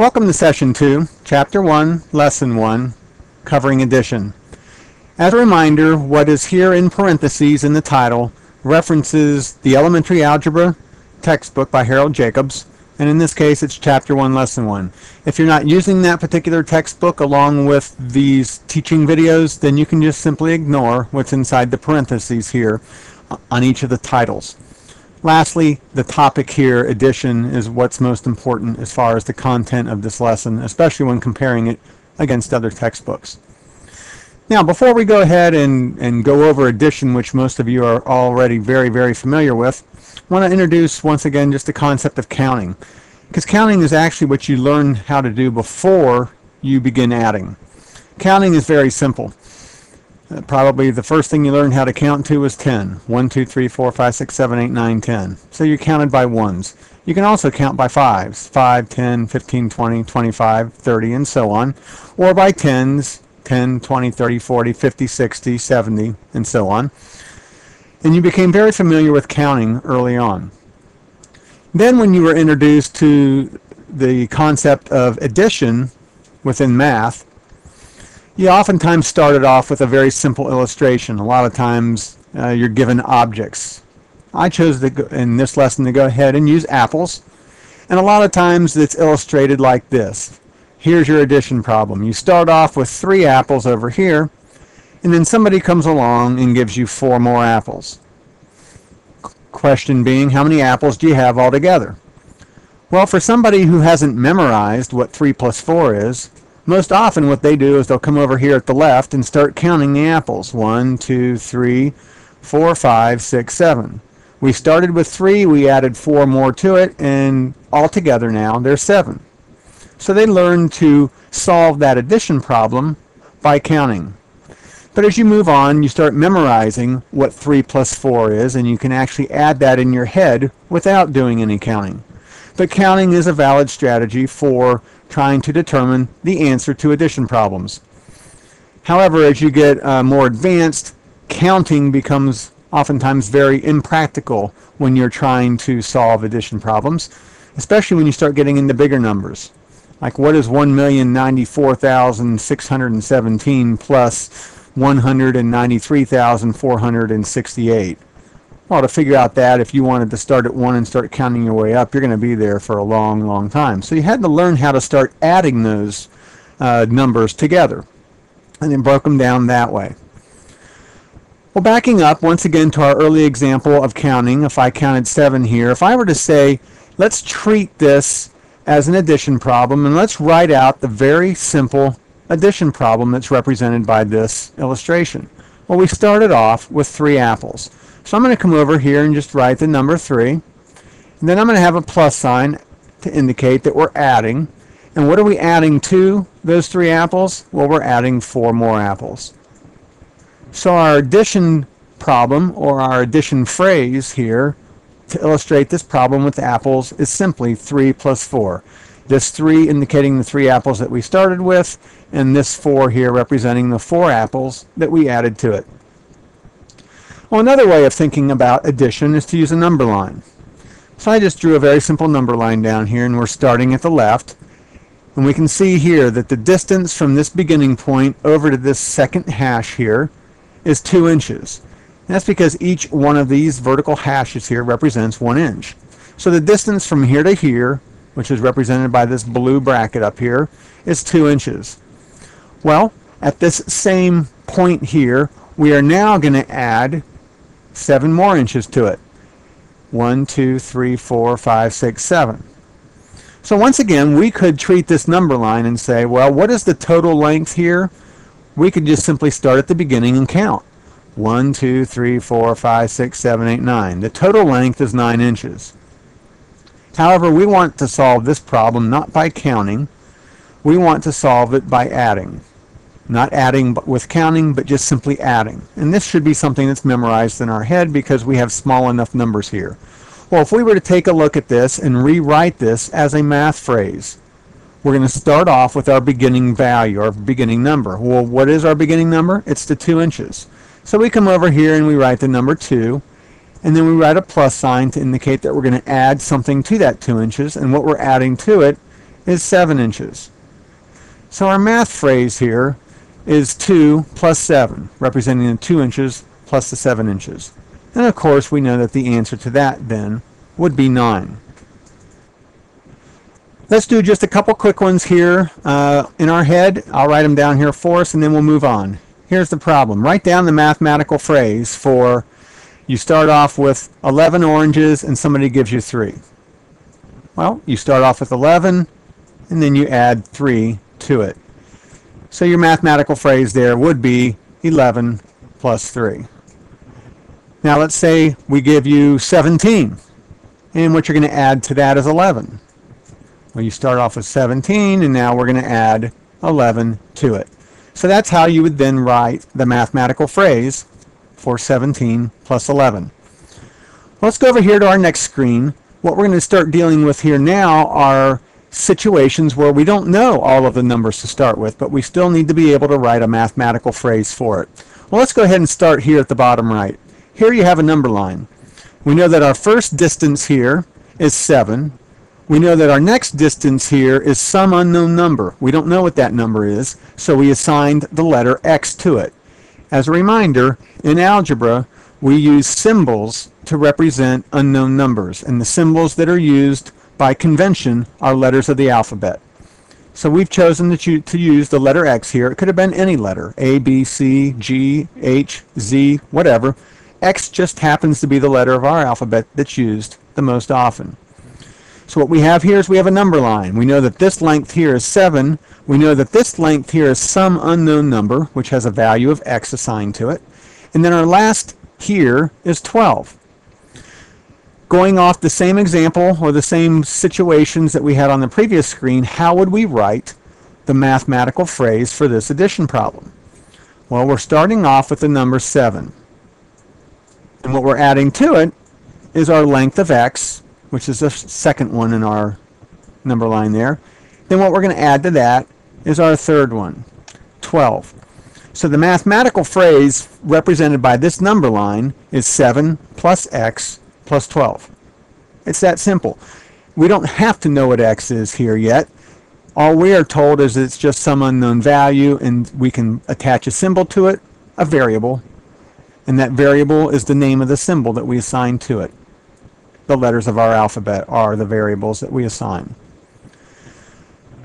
Welcome to Session 2, Chapter 1, Lesson 1, covering addition. As a reminder, what is here in parentheses in the title references the Elementary Algebra textbook by Harold Jacobs, and in this case it's Chapter 1, Lesson 1. If you're not using that particular textbook along with these teaching videos, then you can just simply ignore what's inside the parentheses here on each of the titles. Lastly, the topic here, addition, is what's most important as far as the content of this lesson, especially when comparing it against other textbooks. Now, before we go ahead and, and go over addition, which most of you are already very, very familiar with, I want to introduce once again just the concept of counting. Because counting is actually what you learn how to do before you begin adding. Counting is very simple. Probably the first thing you learned how to count to was 10. 1, 2, 3, 4, 5, 6, 7, 8, 9, 10. So you counted by ones. You can also count by fives. 5, 10, 15, 20, 25, 30, and so on. Or by tens, 10, 20, 30, 40, 50, 60, 70, and so on. And you became very familiar with counting early on. Then when you were introduced to the concept of addition within math, you oftentimes started off with a very simple illustration. A lot of times uh, you're given objects. I chose to, in this lesson to go ahead and use apples. And a lot of times it's illustrated like this. Here's your addition problem. You start off with three apples over here, and then somebody comes along and gives you four more apples. Question being, how many apples do you have altogether? Well, for somebody who hasn't memorized what 3 plus 4 is, most often what they do is they'll come over here at the left and start counting the apples. One, two, three, four, five, six, seven. We started with three, we added four more to it, and altogether now there's seven. So they learn to solve that addition problem by counting. But as you move on, you start memorizing what 3 plus 4 is, and you can actually add that in your head without doing any counting. But counting is a valid strategy for trying to determine the answer to addition problems. However, as you get uh, more advanced, counting becomes oftentimes very impractical when you're trying to solve addition problems, especially when you start getting into bigger numbers. Like what is 1,094,617 plus 193,468? Well, to figure out that, if you wanted to start at 1 and start counting your way up, you're going to be there for a long, long time. So you had to learn how to start adding those uh, numbers together and then broke them down that way. Well, backing up once again to our early example of counting, if I counted 7 here, if I were to say, let's treat this as an addition problem and let's write out the very simple addition problem that's represented by this illustration. Well, we started off with three apples. So I'm going to come over here and just write the number 3. And then I'm going to have a plus sign to indicate that we're adding. And what are we adding to those three apples? Well, we're adding four more apples. So our addition problem, or our addition phrase here, to illustrate this problem with apples is simply 3 plus 4. This 3 indicating the three apples that we started with, and this 4 here representing the four apples that we added to it. Well, another way of thinking about addition is to use a number line. So I just drew a very simple number line down here, and we're starting at the left. And we can see here that the distance from this beginning point over to this second hash here is 2 inches. And that's because each one of these vertical hashes here represents 1 inch. So the distance from here to here, which is represented by this blue bracket up here, is 2 inches. Well, at this same point here, we are now going to add seven more inches to it. One, two, three, four, five, six, seven. So once again, we could treat this number line and say, well, what is the total length here? We could just simply start at the beginning and count. One, two, three, four, five, six, seven, eight, nine. The total length is 9 inches. However, we want to solve this problem not by counting. We want to solve it by adding. Not adding with counting, but just simply adding. And this should be something that's memorized in our head because we have small enough numbers here. Well, if we were to take a look at this and rewrite this as a math phrase, we're going to start off with our beginning value, our beginning number. Well, what is our beginning number? It's the 2 inches. So we come over here and we write the number 2, and then we write a plus sign to indicate that we're going to add something to that 2 inches, and what we're adding to it is 7 inches. So our math phrase here is 2 plus 7, representing the 2 inches plus the 7 inches. And of course we know that the answer to that then would be 9. Let's do just a couple quick ones here uh, in our head. I'll write them down here for us and then we'll move on. Here's the problem. Write down the mathematical phrase for you start off with 11 oranges and somebody gives you 3. Well, you start off with 11 and then you add 3 to it. So your mathematical phrase there would be 11 plus 3. Now let's say we give you 17 and what you're going to add to that is 11. Well, you start off with 17 and now we're going to add 11 to it. So that's how you would then write the mathematical phrase for 17 plus 11. Let's go over here to our next screen. What we're going to start dealing with here now are situations where we don't know all of the numbers to start with, but we still need to be able to write a mathematical phrase for it. Well, let's go ahead and start here at the bottom right. Here you have a number line. We know that our first distance here is 7. We know that our next distance here is some unknown number. We don't know what that number is, so we assigned the letter x to it. As a reminder, in algebra, we use symbols to represent unknown numbers, and the symbols that are used by convention are letters of the alphabet. So we've chosen to, to use the letter X here. It could have been any letter, A, B, C, G, H, Z, whatever. X just happens to be the letter of our alphabet that's used the most often. So what we have here is we have a number line. We know that this length here is 7. We know that this length here is some unknown number, which has a value of x assigned to it. And then our last here is 12. Going off the same example or the same situations that we had on the previous screen, how would we write the mathematical phrase for this addition problem? Well, we're starting off with the number 7. And what we're adding to it is our length of x, which is the second one in our number line there. Then what we're going to add to that is our third one, 12. So the mathematical phrase represented by this number line is 7 plus x plus 12. It's that simple. We don't have to know what x is here yet. All we are told is it's just some unknown value and we can attach a symbol to it, a variable, and that variable is the name of the symbol that we assign to it. The letters of our alphabet are the variables that we assign.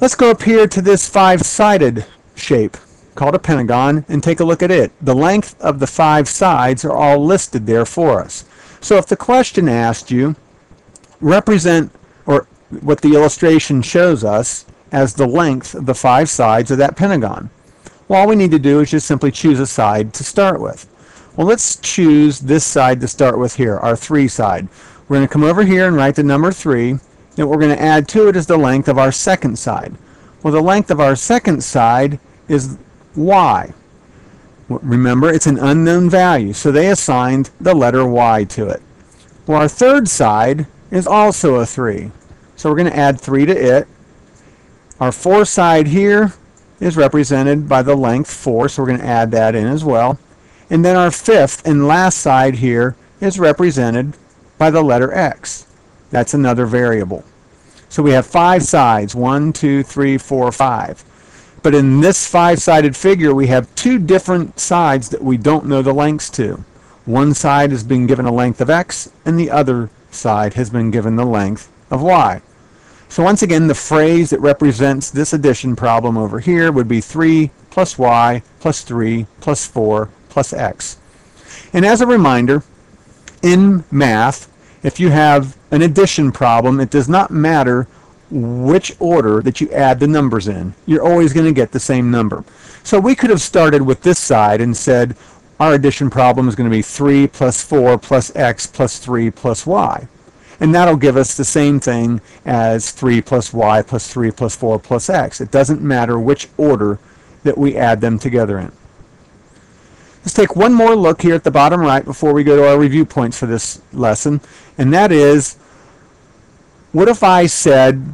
Let's go up here to this five-sided shape called a pentagon and take a look at it. The length of the five sides are all listed there for us. So if the question asked you, represent or what the illustration shows us as the length of the five sides of that pentagon. Well, all we need to do is just simply choose a side to start with. Well, let's choose this side to start with here, our 3 side. We're going to come over here and write the number 3. And what we're going to add to it is the length of our second side. Well, the length of our second side is y. Remember, it's an unknown value, so they assigned the letter y to it. Well, our third side is also a 3. So we're going to add 3 to it. Our fourth side here is represented by the length 4, so we're going to add that in as well. And then our fifth and last side here is represented by the letter x. That's another variable. So we have five sides, one, two, three, four, five. But in this five-sided figure, we have two different sides that we don't know the lengths to. One side has been given a length of x, and the other side has been given the length of y. So once again, the phrase that represents this addition problem over here would be 3 plus y plus 3 plus 4 plus x. And as a reminder, in math, if you have an addition problem, it does not matter which order that you add the numbers in. You're always going to get the same number. So we could have started with this side and said our addition problem is going to be 3 plus 4 plus x plus 3 plus y. And that'll give us the same thing as 3 plus y plus 3 plus 4 plus x. It doesn't matter which order that we add them together in. Let's take one more look here at the bottom right before we go to our review points for this lesson, and that is, what if I said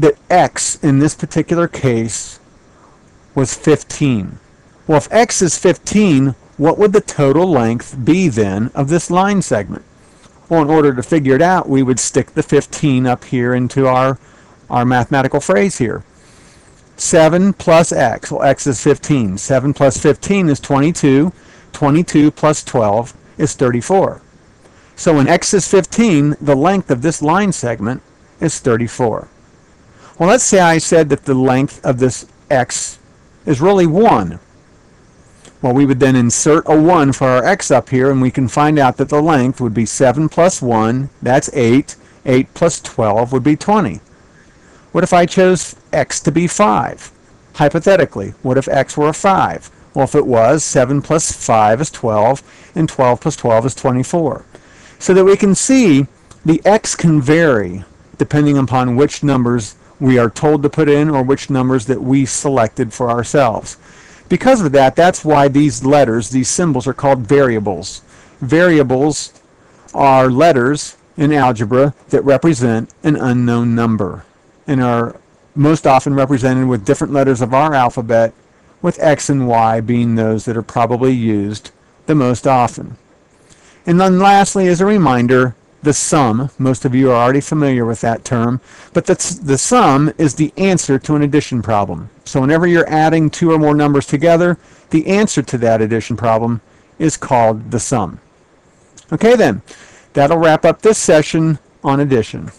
that x in this particular case was 15? Well, if x is 15, what would the total length be then of this line segment? Well, in order to figure it out, we would stick the 15 up here into our our mathematical phrase here. 7 plus x, well x is 15. 7 plus 15 is 22. 22 plus 12 is 34. So when x is 15, the length of this line segment is 34. Well, let's say I said that the length of this x is really 1. Well, we would then insert a 1 for our x up here, and we can find out that the length would be 7 plus 1, that's 8. 8 plus 12 would be 20. What if I chose x to be 5? Hypothetically, what if x were a 5? Well, if it was, 7 plus 5 is 12, and 12 plus 12 is 24. So that we can see the x can vary depending upon which numbers we are told to put in or which numbers that we selected for ourselves. Because of that, that's why these letters, these symbols are called variables. Variables are letters in algebra that represent an unknown number and are most often represented with different letters of our alphabet with X and Y being those that are probably used the most often. And then lastly, as a reminder, the sum, most of you are already familiar with that term, but the, the sum is the answer to an addition problem. So whenever you're adding two or more numbers together, the answer to that addition problem is called the sum. Okay then, that'll wrap up this session on addition.